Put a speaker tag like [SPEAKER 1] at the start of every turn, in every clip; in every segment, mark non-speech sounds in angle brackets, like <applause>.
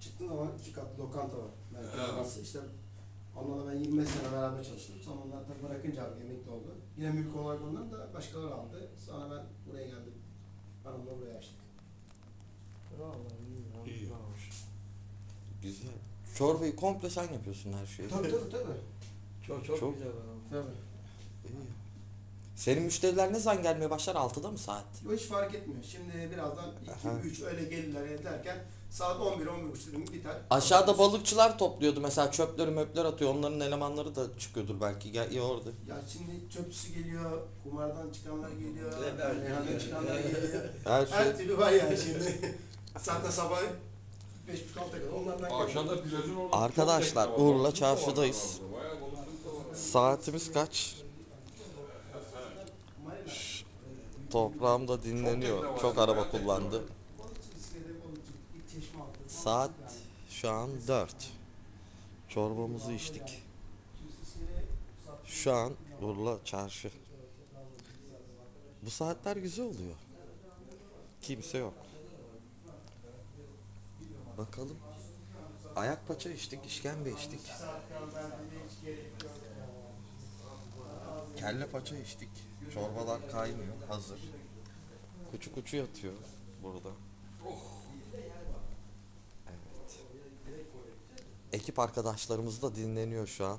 [SPEAKER 1] çıktığın zaman iki katlı lokanta var. Merkez
[SPEAKER 2] Evet.
[SPEAKER 1] orası işte onlarla ben 25 sene beraber çalıştım. Sonra onlar tabii bırakınca abi emekli oldu. Yine mülk olarak onları da başkaları aldı. Sonra ben buraya geldim. Hanımla buraya açtık.
[SPEAKER 2] İyi yapmış.
[SPEAKER 3] Güzel. Çorbayı komple sen yapıyorsun her şeyi.
[SPEAKER 1] Tabii tabii tabii.
[SPEAKER 4] Çok çok,
[SPEAKER 3] Çok-
[SPEAKER 4] güzel
[SPEAKER 1] tabii.
[SPEAKER 3] İyi. Senin müşteriler ne zaman gelmeye başlar? 6'da mı saat?
[SPEAKER 1] Hiç fark etmiyor. Şimdi birazdan
[SPEAKER 3] Aha.
[SPEAKER 1] 2-3 öyle gelirler ederken saat 11-11.30 gibi biter.
[SPEAKER 3] Aşağıda balıkçılar topluyordu mesela çöpleri möpler atıyor. Onların elemanları da çıkıyordur belki. Gel, ya orada.
[SPEAKER 1] Ya şimdi çöpçüsü geliyor, kumardan çıkanlar geliyor, meyhaneden çıkanlar geliyor.
[SPEAKER 3] Her şey.
[SPEAKER 1] Her türlü var yani şimdi. <laughs> Zaten sabah 5.30 6 kadar onlardan geliyor.
[SPEAKER 2] Aşağıda plajın orada.
[SPEAKER 3] Arkadaşlar,
[SPEAKER 2] çok.
[SPEAKER 3] Uğur'la
[SPEAKER 2] var
[SPEAKER 3] çarşıdayız. Saatimiz kaç? Toprağım da dinleniyor. Çok araba kullandı. Saat şu an 4. Çorbamızı içtik. Şu an Urla Çarşı. Bu saatler güzel oluyor. Kimse yok. Bakalım. Ayak paça içtik, işkembe içtik. Kelle paça içtik. Çorbalar kaynıyor, hazır. Kuçu kuçu yatıyor burada. Evet. Ekip arkadaşlarımız da dinleniyor şu an.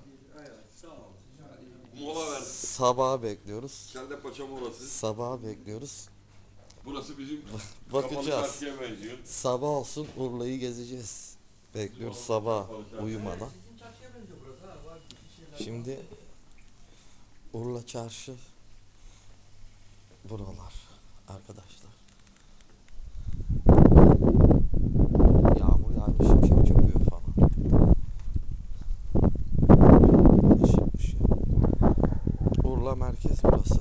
[SPEAKER 2] Mola verdik.
[SPEAKER 3] Sabaha bekliyoruz.
[SPEAKER 2] Kelle paça molası.
[SPEAKER 3] Sabaha bekliyoruz.
[SPEAKER 2] Burası bizim <laughs>
[SPEAKER 3] Bakacağız.
[SPEAKER 2] kapalı çarşıya benziyor.
[SPEAKER 3] Sabah olsun Urla'yı gezeceğiz. Bekliyoruz sabah uyumadan.
[SPEAKER 4] Şeyler.
[SPEAKER 3] Şimdi Urla Çarşı buralar arkadaşlar. Yağmur yağıyor şimşek çöküyor falan. Işıkmış ya. Urla merkez burası.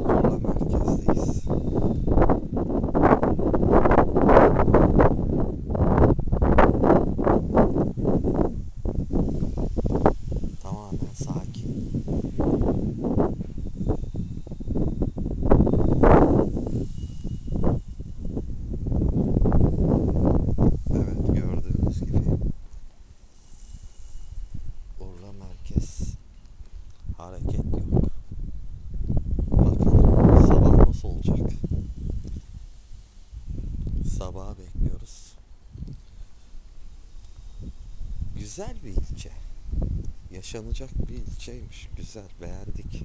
[SPEAKER 3] Urla merkezdeyiz. Tamamen sakin. Evet gördüğünüz gibi Urla merkez hareket yok. Bakalım sabah nasıl olacak? Sabaha bekliyoruz. Güzel bir ilçe. Yaşanacak bir ilçeymiş. Güzel, beğendik.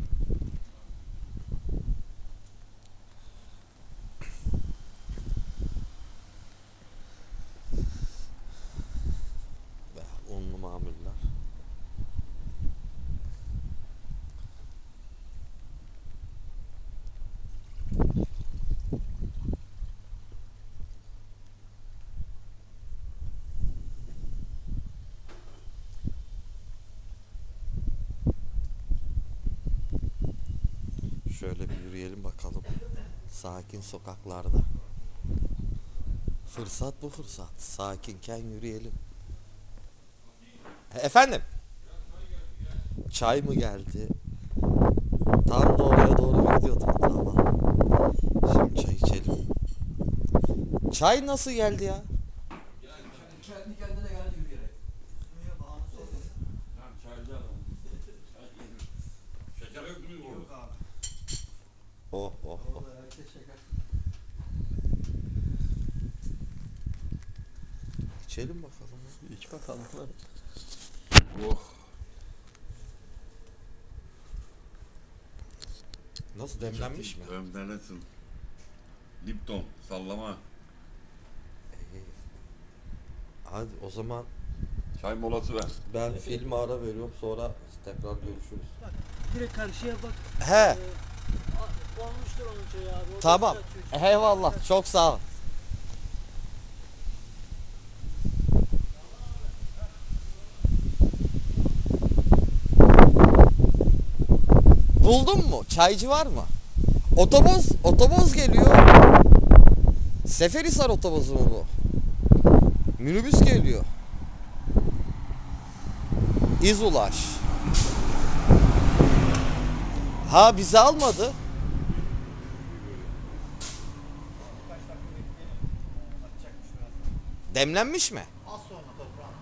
[SPEAKER 3] Şöyle bir yürüyelim bakalım. Sakin sokaklarda. Fırsat bu fırsat. Sakinken yürüyelim. E, Efendim? Çay mı geldi? Tam da oraya doğru gidiyordum. Tamam. Şimdi çay içelim. Çay nasıl geldi ya?
[SPEAKER 4] Kendi kendine geldi yürüyerek. Üstüne bağımsız oldu.
[SPEAKER 2] Tamam çaycı adam. Şeker yok mu
[SPEAKER 4] Yok
[SPEAKER 2] orada?
[SPEAKER 4] abi.
[SPEAKER 3] Oh oh oh. İçelim bakalım. İç bakalım.
[SPEAKER 2] Oh.
[SPEAKER 3] Nasıl demlenmiş mi?
[SPEAKER 2] Demlensin. Lipton sallama.
[SPEAKER 3] Hadi o zaman
[SPEAKER 2] Çay molası ver.
[SPEAKER 3] ben filme ara veriyorum sonra tekrar görüşürüz.
[SPEAKER 5] Direkt karşıya bak.
[SPEAKER 3] He
[SPEAKER 5] Ee, olmuştur onun şeyi abi. O
[SPEAKER 3] tamam. Eyvallah çok sağ ol. Buldun mu? Çaycı var mı? Otoboz, otoboz geliyor. Seferihisar otobozu mu bu? Minibüs geliyor. İzulaş. Ha bizi almadı. Demlenmiş mi?
[SPEAKER 6] Az sonra toprağım.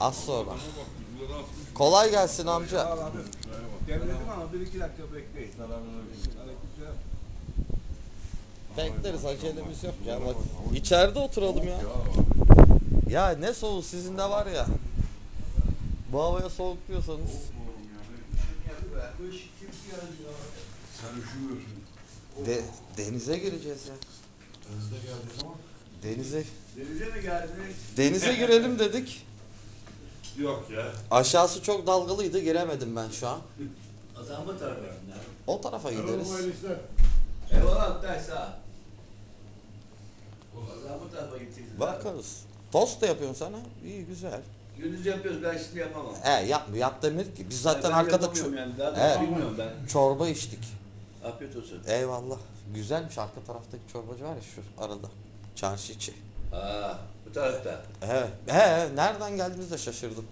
[SPEAKER 3] Az sonra. Kolay gelsin amca.
[SPEAKER 7] Demledim ama bir iki dakika bekleyin.
[SPEAKER 3] Bekleriz acelemiz yok ya. Bak, içeride oturalım ya. Ya ne soğuk sizin de var ya. Bu havaya soğuk diyorsanız.
[SPEAKER 2] Sen üşümüyorsun.
[SPEAKER 3] De, denize gireceğiz ya. Denize
[SPEAKER 7] Denize mi geldiniz?
[SPEAKER 3] denize girelim dedik.
[SPEAKER 2] Yok ya.
[SPEAKER 3] Aşağısı çok dalgalıydı giremedim ben şu an.
[SPEAKER 7] O zaman bu tarafa.
[SPEAKER 3] O tarafa gideriz.
[SPEAKER 7] Eyvallah Oktay sağ. O zaman bu tarafa gideceğiz.
[SPEAKER 3] Bakarız. Tost da yapıyorsun sen ha? İyi güzel.
[SPEAKER 7] Gündüz yapıyoruz ben şimdi yapamam.
[SPEAKER 3] He yap yap demedik ki. Biz zaten
[SPEAKER 7] Ben
[SPEAKER 3] arkada
[SPEAKER 7] yapamıyorum
[SPEAKER 3] ço-
[SPEAKER 7] yani. Daha
[SPEAKER 3] Evet.
[SPEAKER 7] da bilmiyorum ben.
[SPEAKER 3] çorba içtik.
[SPEAKER 7] Afiyet olsun.
[SPEAKER 3] Eyvallah. Güzelmiş arka taraftaki çorbacı var ya şu arada. Çarşı içi.
[SPEAKER 7] Aa, bu tarafta.
[SPEAKER 3] Evet. He, nereden geldiğimizi de şaşırdım.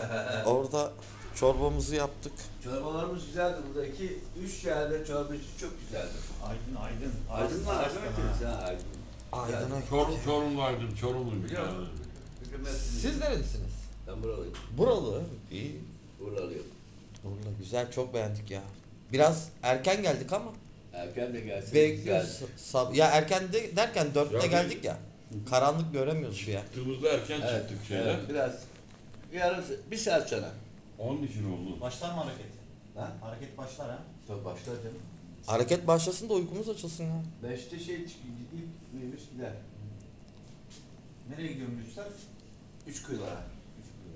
[SPEAKER 3] <laughs> Orada çorbamızı yaptık.
[SPEAKER 7] Çorbalarımız güzeldi burada. İki, üç yerde çorbacı çok güzeldi.
[SPEAKER 6] Aydın aydın.
[SPEAKER 7] Aydın mı? Aydın mı? Ha, Aydın.
[SPEAKER 3] Aydın'a
[SPEAKER 2] Çorum,
[SPEAKER 7] Biliyor
[SPEAKER 2] yani.
[SPEAKER 7] musun? Hükümet-
[SPEAKER 3] Siz nerelisiniz?
[SPEAKER 7] Ben buralıyım.
[SPEAKER 3] Buralı. İyi.
[SPEAKER 7] Buralıyım.
[SPEAKER 3] Urla güzel çok beğendik ya. Biraz erken geldik ama
[SPEAKER 7] Erken de gelsin.
[SPEAKER 3] bekliyoruz. Sab- ya erken de derken dörtte
[SPEAKER 2] Ya
[SPEAKER 3] geldik ya. Karanlık göremiyoruz yer.
[SPEAKER 2] Çıktığımızda erken
[SPEAKER 7] Evet,
[SPEAKER 2] çıktık şeyden.
[SPEAKER 7] evet, biraz. Yarın, bir saat sonra.
[SPEAKER 2] Onun için oldu.
[SPEAKER 6] Başlar mı hareket?
[SPEAKER 7] Ha?
[SPEAKER 6] Hareket başlar ha.
[SPEAKER 7] Tabii başlar canım.
[SPEAKER 3] Hareket başlasın da uykumuz açılsın ya.
[SPEAKER 7] Beşte şey çıkıyor, ilk minibüs gider.
[SPEAKER 6] Nereye gidiyor minibüsler?
[SPEAKER 7] Üç kuyulara.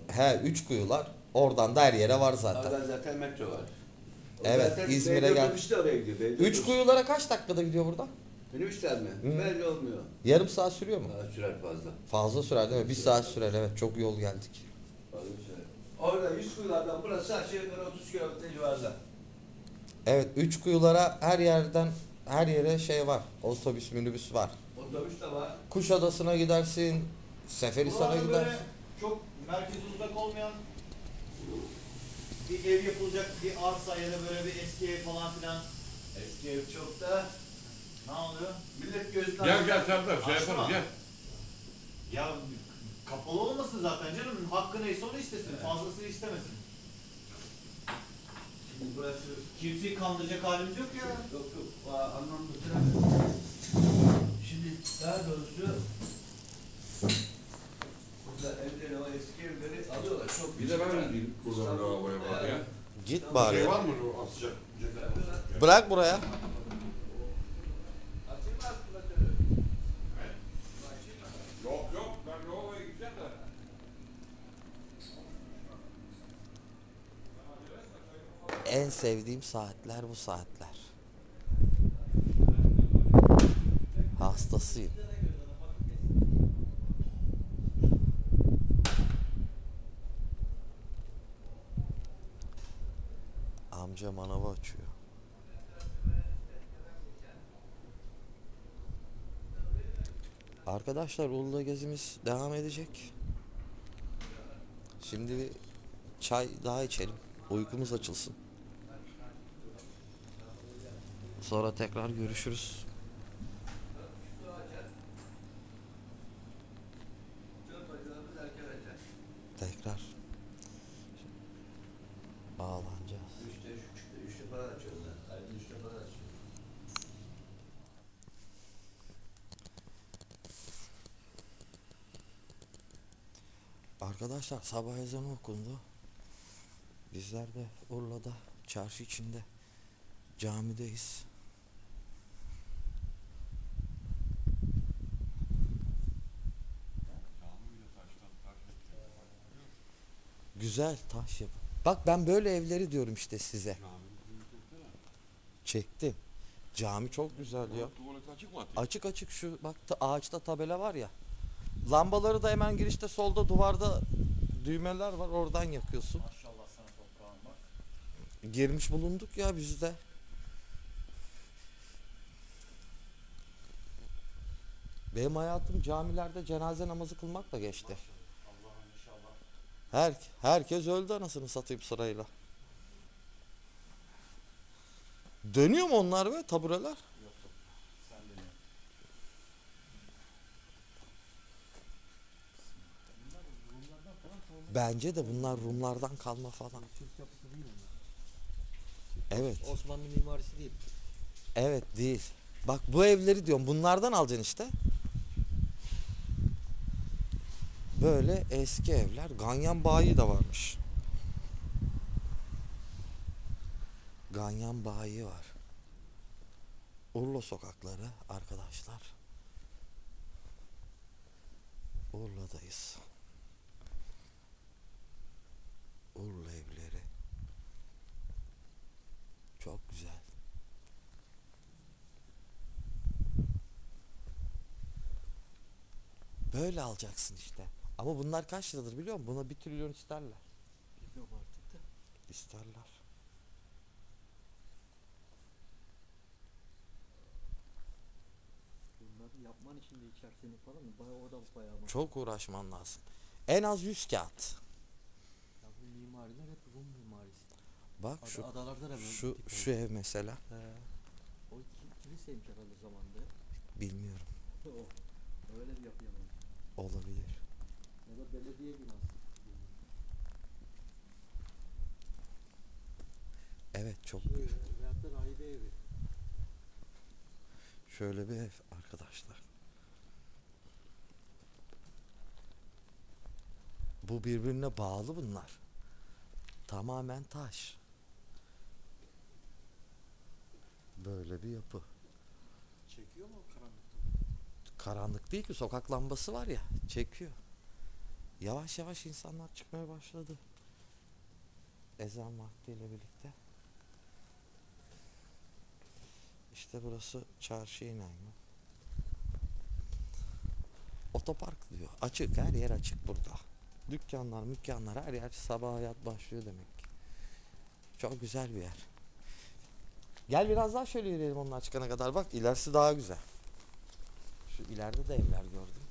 [SPEAKER 3] He üç kuyular. Oradan da her yere var zaten.
[SPEAKER 7] Oradan zaten metro var.
[SPEAKER 3] Evet,
[SPEAKER 7] zaten
[SPEAKER 3] İzmir'e
[SPEAKER 7] belediye
[SPEAKER 3] gel-
[SPEAKER 7] otobüsü de oraya gidiyor. belediye
[SPEAKER 3] Üç
[SPEAKER 7] otobüsü.
[SPEAKER 3] kuyulara kaç dakikada gidiyor buradan?
[SPEAKER 7] Minibüsler mi?
[SPEAKER 3] Hı.
[SPEAKER 7] Belli olmuyor.
[SPEAKER 3] Yarım saat sürüyor mu?
[SPEAKER 7] Daha sürer fazla.
[SPEAKER 3] Fazla sürer değil mi? Bir saat sürer evet. Çok yol geldik.
[SPEAKER 7] Fazla sürer. Orada yüz kuyulardan burası aşağı yukarı 30 kilometre civarında.
[SPEAKER 3] Evet üç kuyulara her yerden her yere şey var. Otobüs minibüs var.
[SPEAKER 7] Otobüs de var.
[SPEAKER 3] Kuşadası'na gidersin. Seferihisar'a
[SPEAKER 6] Buralarda böyle
[SPEAKER 3] gidersin.
[SPEAKER 6] çok merkezi uzak olmayan bir ev yapılacak bir arsa ya da böyle bir eski ev falan filan.
[SPEAKER 7] Eski ev çok da
[SPEAKER 6] Ne oluyor?
[SPEAKER 7] millet gözünden...
[SPEAKER 2] Gel gel Serdar şey
[SPEAKER 6] Açma.
[SPEAKER 2] yaparız gel.
[SPEAKER 6] Ya kapalı olmasın zaten canım. Hakkı neyse onu istesin.
[SPEAKER 7] Evet.
[SPEAKER 6] Fazlasını istemesin.
[SPEAKER 7] Şimdi burası...
[SPEAKER 6] Kimseyi kandıracak halimiz yok ya.
[SPEAKER 7] Yok yok anlamda Şimdi daha doğrusu o eski evleri alıyorlar çok
[SPEAKER 2] Bir de ben gideyim buradan lavaboya bak ya.
[SPEAKER 3] Git bari.
[SPEAKER 2] Şey var mı o asacak?
[SPEAKER 3] Bırak buraya.
[SPEAKER 7] Açayım mı aklına
[SPEAKER 2] Yok yok ben lavaboya gideceğim de.
[SPEAKER 3] En sevdiğim saatler bu saatler. Hastasıyım. Amca manava açıyor. Arkadaşlar Uludağ gezimiz devam edecek. Şimdi çay daha içelim. Uykumuz açılsın. Sonra tekrar görüşürüz. Tekrar bağlanacağız.
[SPEAKER 7] Üçte, üçte, üçte falan açıyorlar. Aydın üçte falan açıyor.
[SPEAKER 3] Arkadaşlar sabah ezanı okundu. Bizler de Urla'da çarşı içinde camideyiz. Güzel taş yapı. Bak ben böyle evleri diyorum işte size. Çektim. Cami çok güzel ya.
[SPEAKER 2] Açık mı atayım?
[SPEAKER 3] Açık açık şu bak ta- ağaçta tabela var ya. Lambaları da hemen girişte solda duvarda düğmeler var oradan yakıyorsun.
[SPEAKER 6] Maşallah sana toprağım bak.
[SPEAKER 3] Girmiş bulunduk ya biz de. Benim hayatım camilerde cenaze namazı kılmakla geçti. Her, herkes öldü anasını satayım sırayla. Dönüyor mu onlar be tabureler?
[SPEAKER 6] Sen de ne?
[SPEAKER 3] Bence de bunlar Rumlardan kalma falan.
[SPEAKER 5] Türk yapısı değil mi?
[SPEAKER 3] Evet.
[SPEAKER 5] Osmanlı mimarisi değil.
[SPEAKER 3] Evet değil. Bak bu evleri diyorum bunlardan alacaksın işte. Böyle eski evler. Ganyan bayi de varmış. Ganyan bayi var. Urla sokakları arkadaşlar. Urla'dayız. Urla evleri. Çok güzel. Böyle alacaksın işte. Ama bunlar kaç liradır biliyor musun? Buna bir trilyon isterler.
[SPEAKER 5] Bilmiyorum artık da.
[SPEAKER 3] İsterler.
[SPEAKER 5] Bunları yapman için de içerisini falan mı? Bayağı o da bayağı.
[SPEAKER 3] Çok uğraşman lazım. En az 100 kağıt.
[SPEAKER 5] Mimariler hep Rum mimarisi.
[SPEAKER 3] Bak
[SPEAKER 5] Ada,
[SPEAKER 3] şu
[SPEAKER 5] adalarda da
[SPEAKER 3] şu şu ev mesela.
[SPEAKER 5] He. O ki- kiliseymiş herhalde zamanında.
[SPEAKER 3] Bilmiyorum. <laughs>
[SPEAKER 5] o. Öyle bir yapı.
[SPEAKER 3] Olabilir.
[SPEAKER 5] Ya da belediye binası.
[SPEAKER 3] Evet çok
[SPEAKER 5] Şey, veyahut rahibe evi.
[SPEAKER 3] Şöyle bir ev arkadaşlar. Bu birbirine bağlı bunlar. Tamamen taş. Böyle bir yapı.
[SPEAKER 5] Çekiyor mu karanlıkta?
[SPEAKER 3] Karanlık değil ki sokak lambası var ya çekiyor. Yavaş yavaş insanlar çıkmaya başladı. Ezan vaktiyle birlikte. İşte burası çarşı inayma. Otopark diyor. Açık her yer açık burada. Dükkanlar, mükkanlar her yer sabah hayat başlıyor demek ki. Çok güzel bir yer. Gel biraz daha şöyle yürüyelim onlar çıkana kadar. Bak ilerisi daha güzel. Şu ileride de evler gördüm.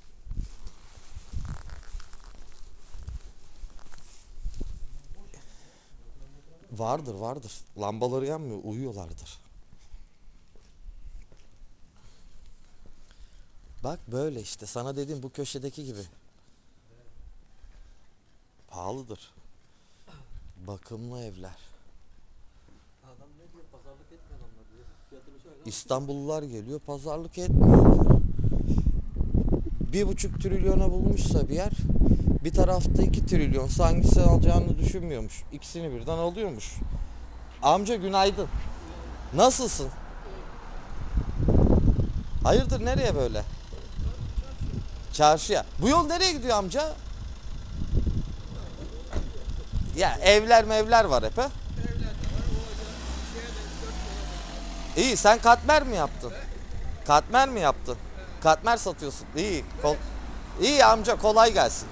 [SPEAKER 3] Vardır vardır. Lambaları yanmıyor. Uyuyorlardır. Bak böyle işte. Sana dediğim bu köşedeki gibi. Pahalıdır. Bakımlı evler.
[SPEAKER 5] Adam ne diyor? Pazarlık etmiyor adamlar diyor. Fiyatını söyle.
[SPEAKER 3] İstanbullular geliyor pazarlık etmiyorlar. Bir buçuk trilyona bulmuşsa bir yer bir tarafta iki trilyon hangisi alacağını düşünmüyormuş. İkisini birden alıyormuş. Amca günaydın. Nasılsın? Hayırdır nereye böyle? Çarşıya. Bu yol nereye gidiyor amca? Ya evler mevler var hep ha? İyi sen katmer mi yaptın? Katmer mi yaptın? Katmer satıyorsun. İyi. Kol... İyi amca kolay gelsin.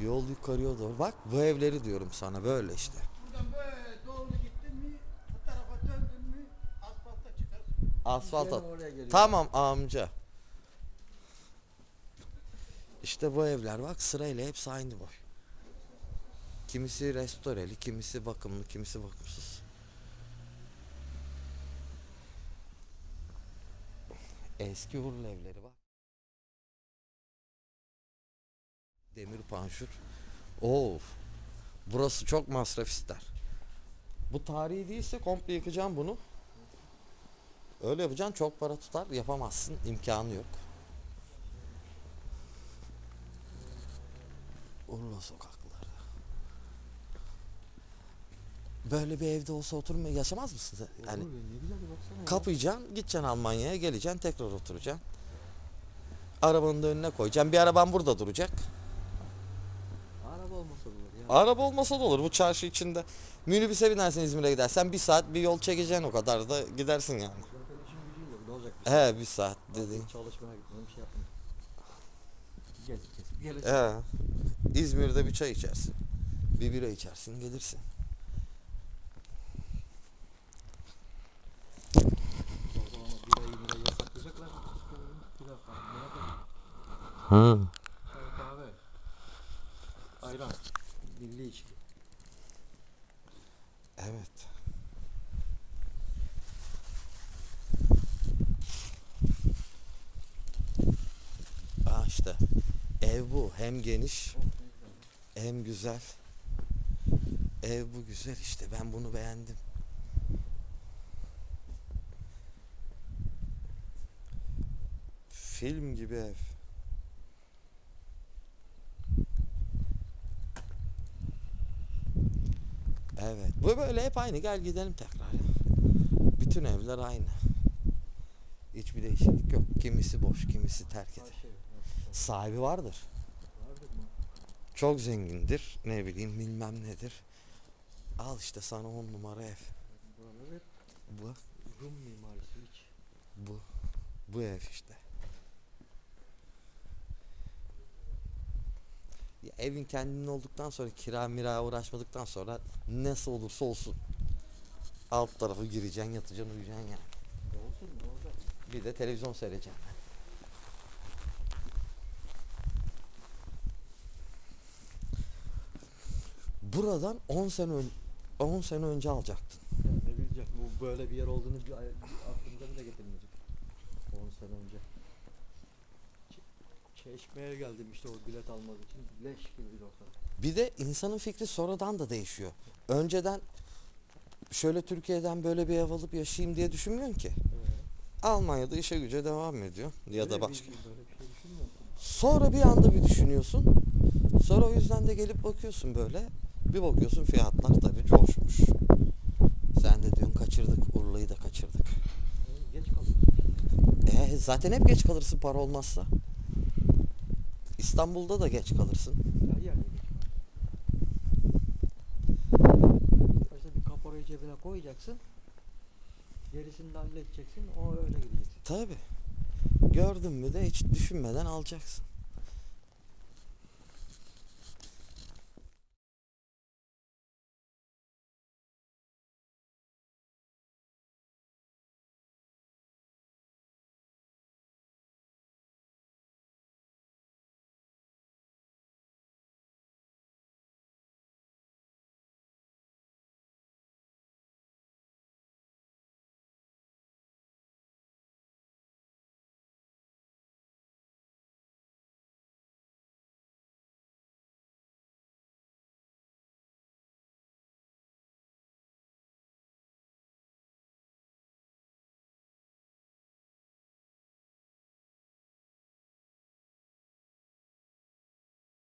[SPEAKER 3] Yol yukarıya doğru. Bak bu evleri diyorum sana böyle işte. Asfalt at. Tamam amca. İşte bu evler bak sırayla hepsi aynı boy. Kimisi restoreli, kimisi bakımlı, kimisi bakımsız. Eski Urla evleri bak. Demir panjur. Of. Burası çok masraf ister. Bu tarihi değilse komple yıkacağım bunu. Öyle yapacaksın çok para tutar yapamazsın imkanı yok. Urla sokakları. Böyle bir evde olsa oturmaya yaşamaz mısın? Yani kapayacaksın gideceksin Almanya'ya geleceksin tekrar oturacaksın. Arabanın da önüne koyacaksın. Bir araban burada duracak.
[SPEAKER 5] Araba olmasa da olur ya.
[SPEAKER 3] Araba olmasa da olur bu çarşı içinde. Minibüse binersin İzmir'e gidersen bir saat bir yol çekeceksin o kadar da gidersin yani.
[SPEAKER 5] Zaten işin gücün yok. Ne olacak? bir
[SPEAKER 3] He bir saat
[SPEAKER 5] şey?
[SPEAKER 3] dediğin.
[SPEAKER 5] Çalışmaya gitmem bir şey yapmam. Gezip gezip gelecek.
[SPEAKER 3] He. İzmir'de bir çay içersin. Bir bira içersin gelirsin. Hı.
[SPEAKER 5] Kahve. Ayran. Milli içki.
[SPEAKER 3] Evet. Aa işte ev bu hem geniş hem güzel. Ev bu güzel işte ben bunu beğendim. Film gibi ev. Evet. Bu böyle hep aynı. Gel gidelim tekrar. Bütün evler aynı. Hiçbir değişiklik yok. Kimisi boş, kimisi terk edildi. Sahibi vardır. Çok zengindir. Ne bileyim bilmem nedir. Al işte sana on numara ev. Bu,
[SPEAKER 5] Rum mimarisi hiç.
[SPEAKER 3] bu, bu ev işte. Ya evin kendinin olduktan sonra kira mira uğraşmadıktan sonra nasıl olursa olsun. Alt tarafı gireceksin, yatacaksın, uyuyacaksın yani.
[SPEAKER 5] Olsun orada.
[SPEAKER 3] Bir de televizyon seyredeceksin. Buradan 10 sene ön 10 sene önce alacaktın.
[SPEAKER 5] Ya ne bilecek bu böyle bir yer olduğunu bir, aklımıza bile getirmeyecek. 10 sene önce. Çeşmeye geldim işte o bilet almak için. Leş gibi bir ortam.
[SPEAKER 3] Bir de insanın fikri sonradan da değişiyor. Önceden şöyle Türkiye'den böyle bir ev alıp yaşayayım diye düşünmüyorsun ki. Almanya'da işe güce devam ediyor ya da başka.
[SPEAKER 5] Böyle bir şey?
[SPEAKER 3] Sonra bir anda bir düşünüyorsun. Sonra o yüzden de gelip bakıyorsun böyle. Bir bakıyorsun fiyatlar tabii coşmuş. Sen de diyorsun kaçırdık. Urla'yı da kaçırdık.
[SPEAKER 5] Geç.
[SPEAKER 3] E zaten hep geç kalırsın para olmazsa. İstanbul'da da geç kalırsın.
[SPEAKER 5] Başta bir kaporayı cebine koyacaksın. Gerisini de halledeceksin. O öyle gideceksin.
[SPEAKER 3] Tabii. Gördün mü de hiç düşünmeden alacaksın.